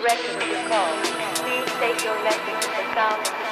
direction of your call. Please state your message at the sound of the